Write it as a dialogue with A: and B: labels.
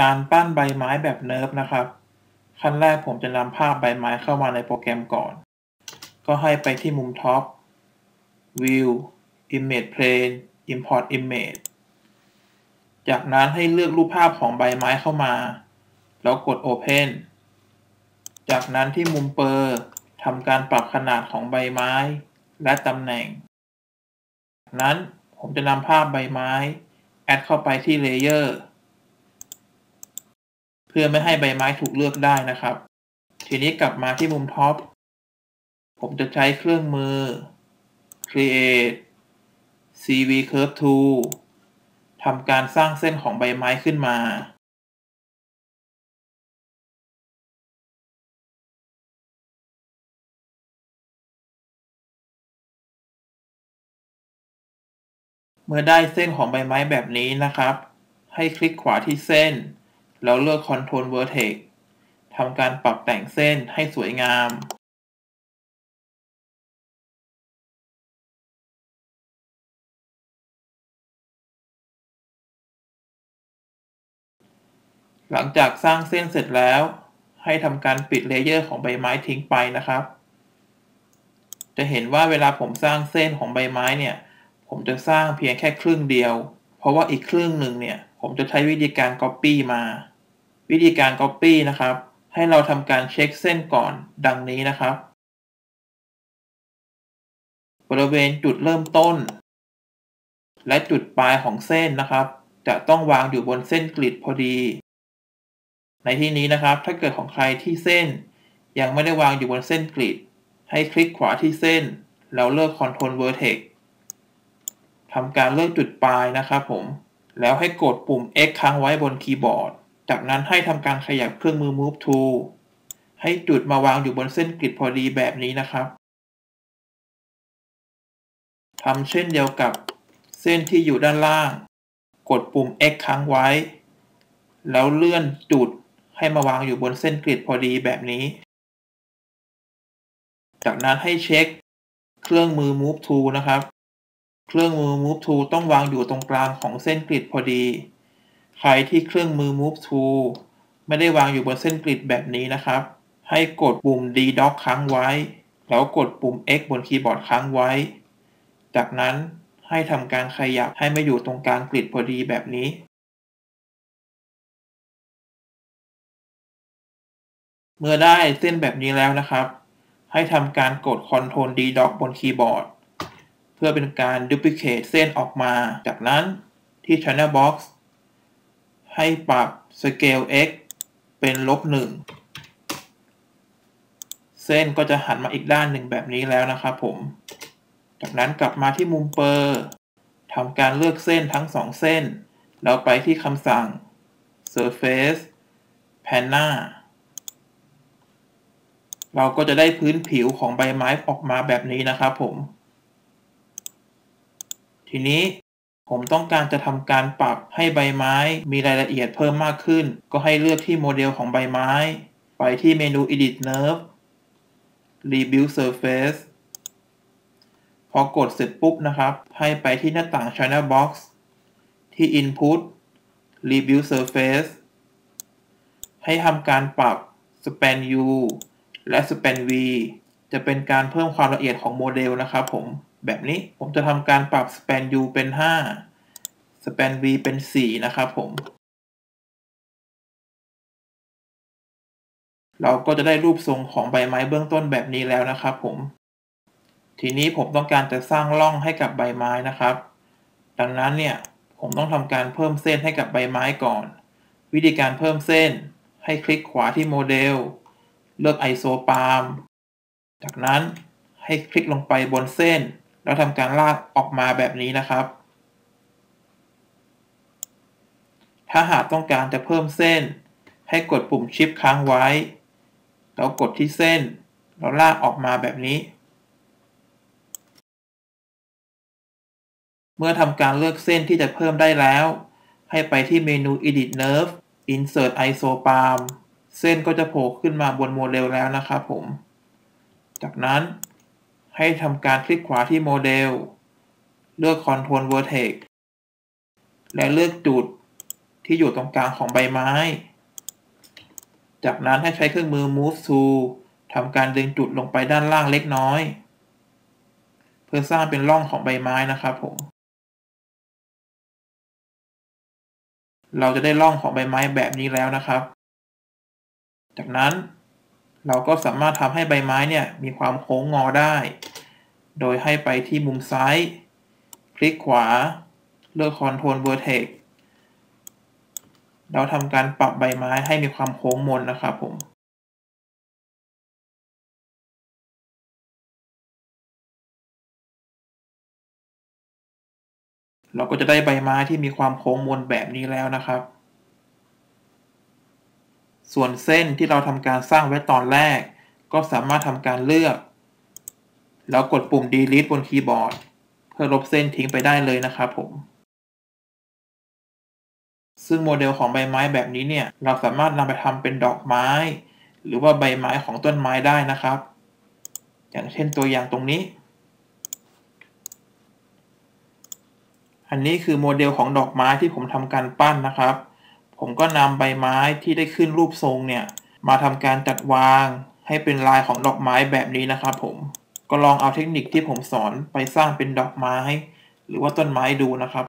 A: การปั้นใบไม้แบบ NURBS นะครับ ขั้นแรกผมจะนำภาพใบไม้เข้ามาในโปรแกรมก่อน ก็ให้ไปที่มุม Top View Image Plane Import Image จากนั้นให้เลือกรูปภาพของใบไม้เข้ามา แล้วกด Open จากนั้นที่มุม Persp ทำการปรับขนาดของใบไม้ และตำแหน่งจากนั้นผมจะนำภาพใบไม้ แอดเข้าไปที่เลเยอร์ พื่อไม่ให้ใบไม้ถูกเลือกได้นะครับ ทีนี้กลับมาที่มุมท็อป ผมจะใช้เครื่องมือ Create CV Curve Tool ทำการสร้างเส้นของใบไม้ขึ้นมา เมื่อได้เส้นของใบไม้แบบนี้นะครับ ให้คลิกขวาที่เส้น แล้วเลือก Control Vertex ทำการปรับแต่งเส้นให้สวยงามหลังจากสร้างเส้นเสร็จแล้ว ให้ทำการปิดเลเยอร์ของใบไม้ทิ้งไปนะครับ จะเห็นว่าเวลาผมสร้างเส้นของใบไม้เนี่ย ผมจะสร้างเพียงแค่ครึ่งเดียว เพราะว่าอีกครึ่งหนึ่งเนี่ย ผมจะใช้วิธีการ Copy มา วิธีการ Copy นะครับ ให้เราทำการเช็คเส้นก่อนดังนี้นะครับ บริเวณจุดเริ่มต้น และจุดปลายของเส้นนะครับ จะต้องวางอยู่บนเส้นกริดพอดี ในที่นี้นะครับ ถ้าเกิดของใครที่เส้น ยังไม่ได้วางอยู่บนเส้นกริดให้คลิกขวาที่เส้น แล้วเลือก Control Vertex ทำการเลือกจุดปลายนะครับผม แล้วให้กดปุ่ม X ค้างไว้บนคีย์บอร์ด จากนั้นให้ทำการขยับเครื่องมือ Move Tool ให้จุดมาวางอยู่บนเส้นกริดพอดีแบบนี้นะครับทำเช่นเดียวกับเส้นที่อยู่ด้านล่าง กดปุ่ม X ค้างไว้ แล้วเลื่อนจุดให้มาวางอยู่บนเส้นกริดพอดีแบบนี้ จากนั้นให้เช็ค เครื่องมือ Move Tool นะครับ เครื่องมือ Move Tool ต้องวางอยู่ตรงกลางของเส้นกริดพอดี ใครที่เครื่องมือ Move Tool ไม่ได้วางอยู่บนเส้นกริดแบบนี้นะครับ ให้กดปุ่ม D Dock ค้างไว้ แล้วกดปุ่ม X บนคีย์บอร์ดค้างไว้ จากนั้นให้ทำการขยับให้มาอยู่ตรงกลางกริดพอดีแบบนี้เมื่อได้เส้นแบบนี้แล้วนะครับ ให้ทำการกด Ctrl D Dock บนคีย์บอร์ด เพื่อเป็นการ duplicate เส้นออกมา จากนั้นที่ Channel Box ให้ปรับ Scale X เป็นลบหนึ่งเส้นก็จะหันมาอีกด้านหนึ่งแบบนี้แล้วนะครับผม จากนั้นกลับมาที่มุมเปอร์ทำการเลือกเส้นทั้งสองเส้น แล้วไปที่คำสั่ง Surface Panna เราก็จะได้พื้นผิวของใบไม้ออกมาแบบนี้นะครับผม ทีนี้ ผมต้องการจะทำการปรับให้ใบไม้มีรายละเอียดเพิ่มมากขึ้น ก็ให้เลือกที่โมเดลของใบไม้ ไปที่เมนู Edit Nerve Rebuild Surface พอกดเสร็จปุ๊บนะครับ ให้ไปที่หน้าต่าง Channel Box ที่ Input Rebuild Surface ให้ทำการปรับ Span U และ Span V จะเป็นการเพิ่มความละเอียดของโมเดลนะครับผม แบบนี้ผมจะทำการปรับ Span U เป็น 5 Span V เป็น 4 นะครับผม เราก็จะได้รูปทรงของใบไม้เบื้องต้นแบบนี้แล้วนะครับผม ทีนี้ผมต้องการจะสร้างร่องให้กับใบไม้นะครับ ดังนั้นเนี่ยผมต้องทำการเพิ่มเส้นให้กับใบไม้ก่อน วิธีการเพิ่มเส้น ให้คลิกขวาที่โมเดล เลือกไอโซปาล์มจากนั้นให้คลิกลงไปบนเส้น แล้วทำการลากออกมาแบบนี้นะครับ ถ้าหากต้องการจะเพิ่มเส้น ให้กดปุ่มชิปค้างไว้ แล้วกดที่เส้น แล้วลากออกมาแบบนี้ เมื่อทำการเลือกเส้นที่จะเพิ่มได้แล้ว ให้ไปที่เมนู Edit Nerve Insert Isopalm เส้นก็จะโผล่ขึ้นมาบนโมเดลแล้วนะครับผม จากนั้น ให้ทำการคลิกขวาที่โมเดล เลือก Control Vertex และเลือกจุดที่อยู่ตรงกลางของใบไม้ จากนั้นให้ใช้เครื่องมือ move tool ทำการดึงจุดลงไปด้านล่างเล็กน้อย เพื่อสร้างเป็นร่องของใบไม้นะครับผม เราจะได้ร่องของใบไม้แบบนี้แล้วนะครับ จากนั้น เราก็สามารถทำให้ใบไม้เนี่ยมีความโค้งงอได้ โดยให้ไปที่มุมซ้าย คลิกขวา เลือก Control Vertex เราทำการปรับใบไม้ให้มีความโค้งมนนะครับผมเราก็จะได้ใบไม้ที่มีความโค้งมนแบบนี้แล้วนะครับ ส่วนเส้นที่เราทำการสร้างไว้ตอนแรก ก็สามารถทำการเลือก แล้วกดปุ่ม delete บนคีย์บอร์ด เพื่อลบเส้นทิ้งไปได้เลยนะครับผม ซึ่งโมเดลของใบไม้แบบนี้เนี่ย เราสามารถนำไปทำเป็นดอกไม้ หรือว่าใบไม้ของต้นไม้ได้นะครับ อย่างเช่นตัวอย่างตรงนี้ อันนี้คือโมเดลของดอกไม้ที่ผมทำการปั้นนะครับ ผมก็นำใบไม้ที่ได้ขึ้นรูปทรงเนี่ย มาทำการจัดวางให้เป็นลายของดอกไม้แบบนี้นะครับผม ก็ลองเอาเทคนิคที่ผมสอนไปสร้างเป็นดอกไม้ หรือว่าต้นไม้ดูนะครับ